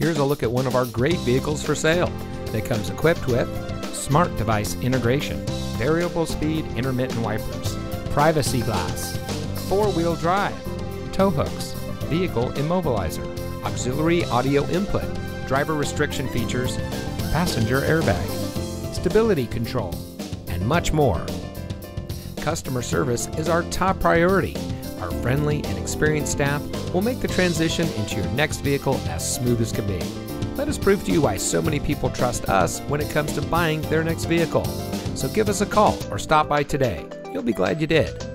Here's a look at one of our great vehicles for sale that comes equipped with smart device integration, variable speed intermittent wipers, privacy glass, four-wheel drive, tow hooks, vehicle immobilizer, auxiliary audio input, driver restriction features, passenger airbag, stability control, and much more. Customer service is our top priority. Our friendly and experienced staff will make the transition into your next vehicle as smooth as can be. Let us prove to you why so many people trust us when it comes to buying their next vehicle. So give us a call or stop by today. You'll be glad you did.